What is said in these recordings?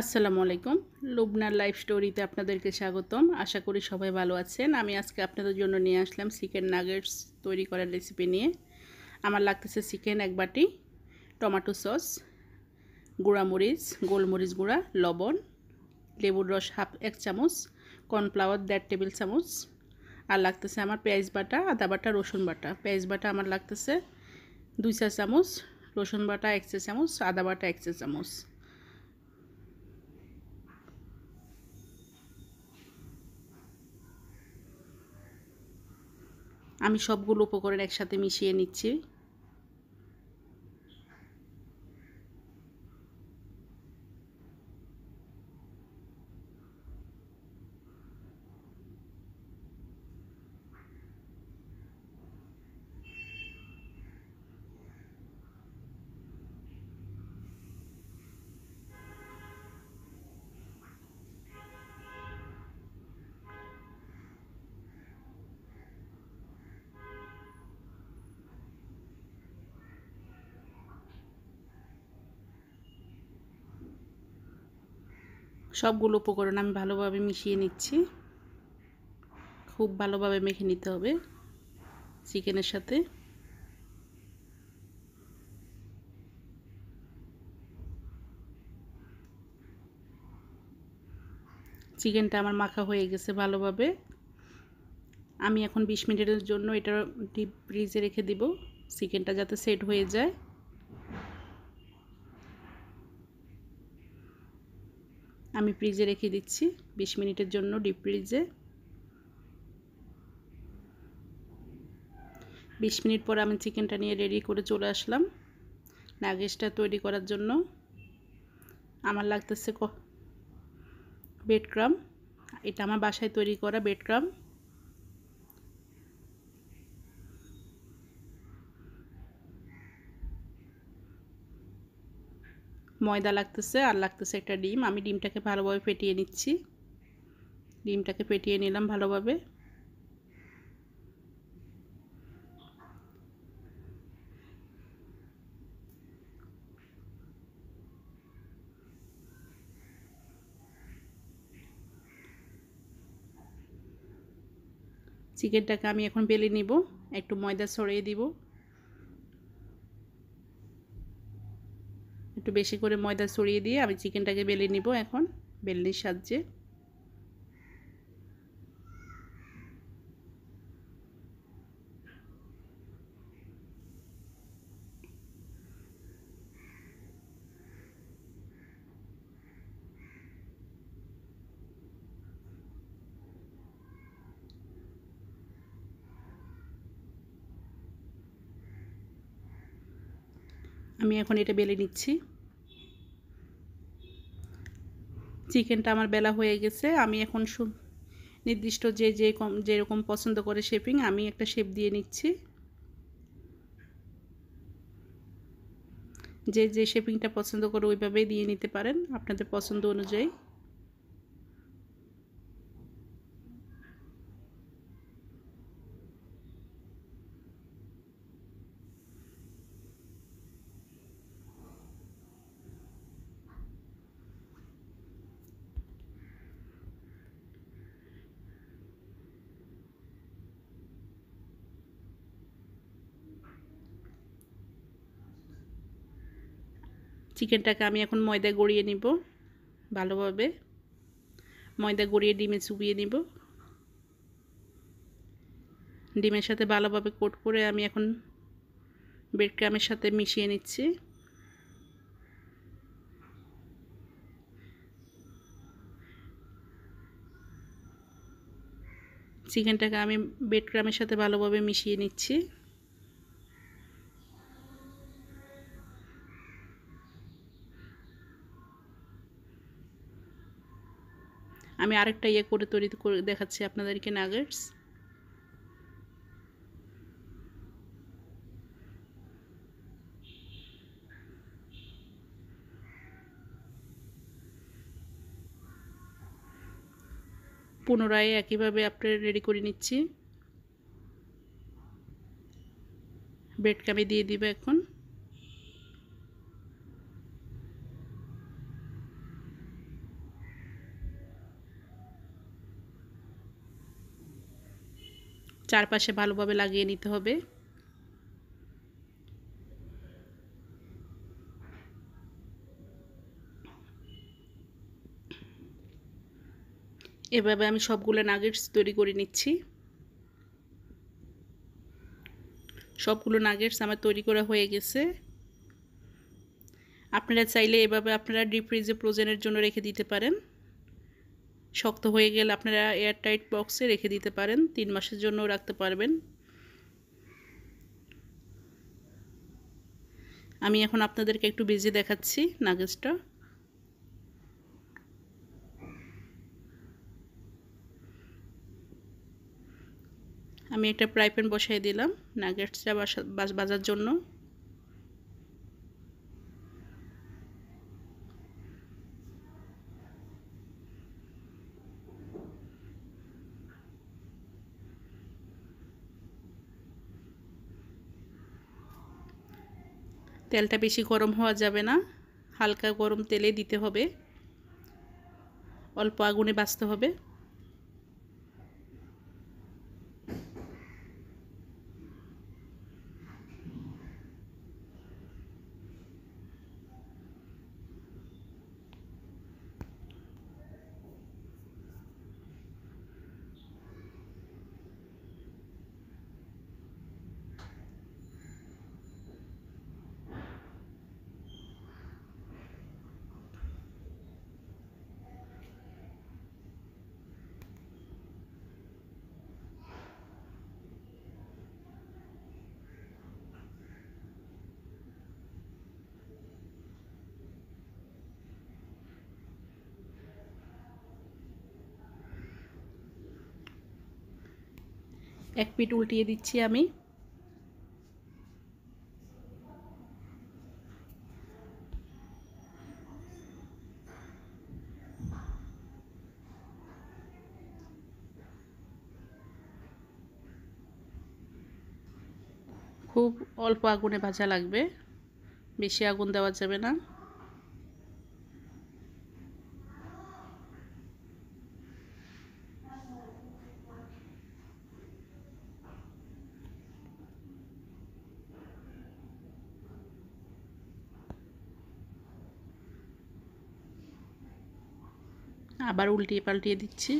আসসালামু আলাইকুম। লুবনার লাইফ স্টোরিতে আপনাদেরকে স্বাগতম। আশা করি সবাই ভালো আছেন। আমি আজকে আপনাদের জন্য নিয়ে আসলাম চিকেন নাগেটস তৈরি করার রেসিপি নিয়ে। আমার লাগতেছে চিকেন এক বাটি, টমেটো সস গুঁড়ামরিচ গোলমরিচ গুঁড়া, লবণ, লেবুর রস হাফ এক চামচ, কর্নফ্লাওয়ার দেড় টেবিল চামচ, আর লাগতেছে আমার পেঁয়াজ বাটা, আদা বাটা, রসুন বাটা। পেঁয়াজ বাটা আমার লাগতেছে দুই চা চামচ, রসুন বাটা এক চা চামচ, আদা বাটা এক চা চামচ। আমি সবগুলো উপকরণ একসাথে মিশিয়ে নিচ্ছি। সবগুলো উপকরণ আমি ভালোভাবে মিশিয়ে নিচ্ছি। খুব ভালোভাবে মেখে নিতে হবে চিকেনের সাথে। চিকেনটা আমার মাখা হয়ে গেছে ভালোভাবে। আমি এখন বিশ মিনিটের জন্য এটা ডিপ ফ্রিজে রেখে দিব। চিকেনটা যাতে সেট হয়ে যায়। আমি ফ্রিজে রেখে দিচ্ছি। বিশ মিনিটের জন্য ডিপ ফ্রিজে বিশ মিনিট পর আমি চিকেনটা নিয়ে রেডি করে চলে আসলাম। নাগেসটা তৈরি করার জন্য। আমার লাগতেছে ক বেডক্রাম এটা আমার বাসায় তৈরি করা বেড ক্রাম ময়দা লাগতেছে আর লাগতেছে একটা ডিম। আমি ডিমটাকে ভালোভাবে ফেটিয়ে নিচ্ছি। ডিমটাকে ফেটিয়ে নিলাম ভালোভাবে। চিকেনটাকে আমি এখন বেলে নিব। একটু ময়দা ছড়িয়ে দিব। একটু বেশি করে ময়দা ছড়িয়ে দিয়ে আমি চিকেনটাকে বেলে নিব এখন, বেলনির সাহায্যে। আমি এখন এটা বেলে নিচ্ছি। চিকেনটা আমার বেলা হয়ে গেছে। আমি এখন নির্দিষ্ট যে যে কম, যেরকম পছন্দ করে শেপিং, আমি একটা শেপ দিয়ে নিচ্ছি। যে যে শেপিংটা পছন্দ করে ওইভাবেই দিয়ে নিতে পারেন, আপনাদের পছন্দ অনুযায়ী। চিকেনটাকে আমি এখন ময়দা গড়িয়ে নিব ভালোভাবে। ময়দা গড়িয়ে ডিমে চুবিয়ে নিব। ডিমের সাথে ভালোভাবে কোট করে আমি এখন ব্রেড ক্রামের সাথে মিশিয়ে নিচ্ছি। চিকেনটাকে আমি ব্রেড ক্রামের সাথে ভালোভাবে মিশিয়ে নিচ্ছি। আমি আরেকটা ইয়ে করে তৈরি করে দেখাচ্ছি আপনাদেরকে নাগেটস পুনরায় একইভাবে আপনার রেডি করে নিচ্ছি। ব্রেড কামে দিয়ে দিবে এখন। চারপাশে ভালোভাবে লাগিয়ে নিতে হবে। এভাবে আমি সবগুলো নাগেটস তৈরি করে নিচ্ছি। সবগুলো নাগেটস আমার তৈরি করা হয়ে গেছে। আপনারা চাইলে এভাবে আপনারা ডিপ ফ্রিজে প্রোজেনের জন্য রেখে দিতে পারেন। শক্ত হয়ে গেলে আপনারা এয়ারটাইট বক্সে রেখে দিতে পারেন। তিন মাসের জন্য রাখতে পারবেন। আমি এখন আপনাদেরকে একটু বেজে দেখাচ্ছি নাগেজটা আমি একটা ফ্রাই প্যান বসাই দিলাম নাগেটসটা বাজার জন্য। তেলটা বেশি গরম হওয়া যাবে না। হালকা গরম তেলে দিতে হবে। অল্প আগুনে বাঁচতে হবে। এক পিঠ উল্টিয়ে দিচ্ছি আমি। খুব অল্প আগুনে ভাজা লাগবে, বেশি আগুন দেওয়া যাবে না। আবার উল্টিয়ে পাল্টিয়ে দিচ্ছি।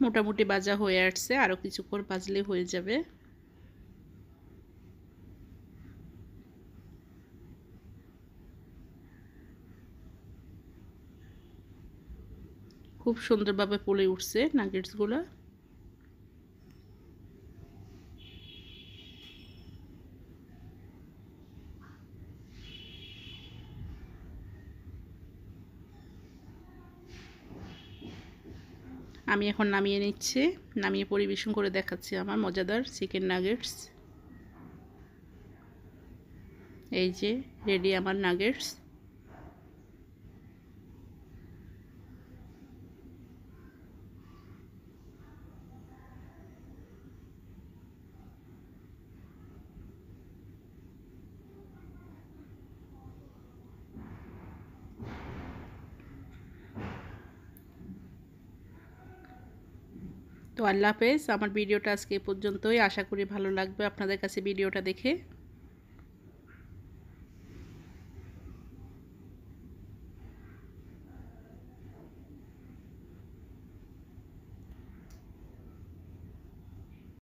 মোটামুটি বাজা হয়ে আসছে আরও কিছুক্ষণ বাজলে হয়ে যাবে। খুব সুন্দরভাবে পলে উঠছে নাগেটসগুলো আমি এখন নামিয়ে নিচ্ছি। নামিয়ে পরিবেশন করে দেখাচ্ছি আমার মজাদার চিকেন নাগেটস এই যে রেডি আমার নাগেটস তো আল্লাহ হাফেজ, আমার ভিডিওটা আজকে পর্যন্তই। আশা করি ভালো লাগবে আপনাদের কাছে ভিডিওটা দেখে।